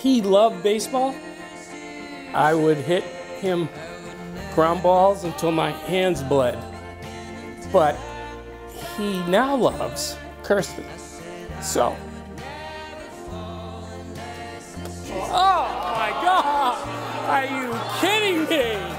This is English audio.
he loved baseball, I would hit him ground balls until my hands bled. But he now loves Kirsten. So. Oh my God! Are you kidding me?